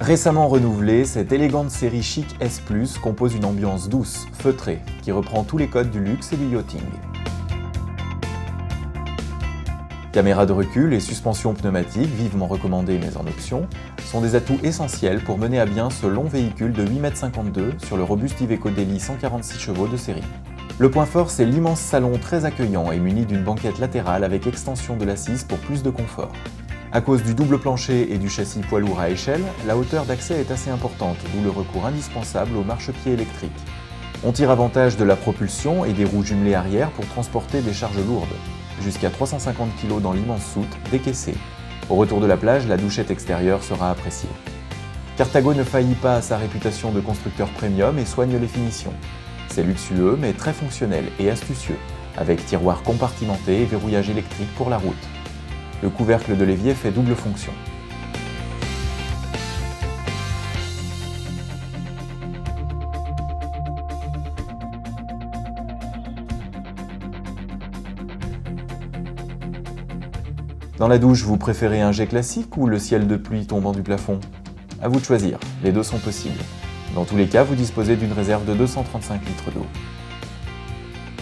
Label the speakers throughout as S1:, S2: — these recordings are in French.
S1: Récemment renouvelée, cette élégante série chic S+, compose une ambiance douce, feutrée, qui reprend tous les codes du luxe et du yachting. Caméra de recul et suspension pneumatique, vivement recommandées mais en option, sont des atouts essentiels pour mener à bien ce long véhicule de 8,52 m sur le robuste Iveco Daily 146 chevaux de série. Le point fort, c'est l'immense salon très accueillant et muni d'une banquette latérale avec extension de l'assise pour plus de confort. À cause du double plancher et du châssis poids lourd à échelle, la hauteur d'accès est assez importante, d'où le recours indispensable au marchepied électrique. On tire avantage de la propulsion et des roues jumelées arrière pour transporter des charges lourdes, jusqu'à 350 kg dans l'immense soute décaissée. Au retour de la plage, la douchette extérieure sera appréciée. Carthago ne faillit pas à sa réputation de constructeur premium et soigne les finitions. C'est luxueux mais très fonctionnel et astucieux, avec tiroirs compartimentés et verrouillage électrique pour la route. Le couvercle de l'évier fait double fonction. Dans la douche, vous préférez un jet classique ou le ciel de pluie tombant du plafond? À vous de choisir, les deux sont possibles. Dans tous les cas, vous disposez d'une réserve de 235 litres d'eau.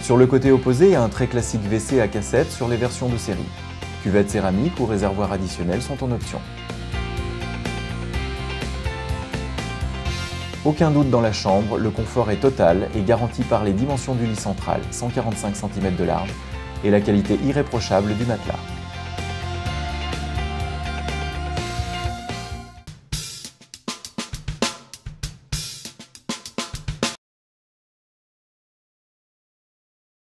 S1: Sur le côté opposé, un très classique WC à cassette sur les versions de série. Cuvette céramique ou réservoir additionnel sont en option. Aucun doute dans la chambre, le confort est total et garanti par les dimensions du lit central, 145 cm de large, et la qualité irréprochable du matelas.